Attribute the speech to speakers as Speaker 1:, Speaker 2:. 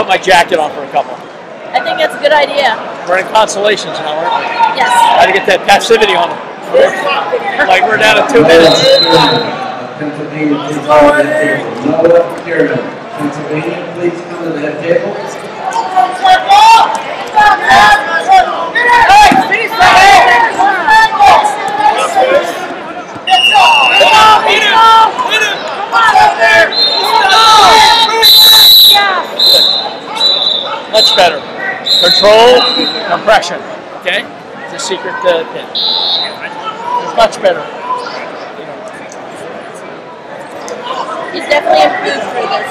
Speaker 1: put my jacket on for a couple.
Speaker 2: I think that's a good idea.
Speaker 1: We're in consolations now, aren't we?
Speaker 2: Yes.
Speaker 1: Got to get that passivity on them. Like we're down to two minutes.
Speaker 3: Pennsylvania, please come to that table. Pennsylvania, please come to that table.
Speaker 1: Much better. Control, compression. Okay? It's a secret uh, pin. It's much better.
Speaker 2: He's definitely improved for this.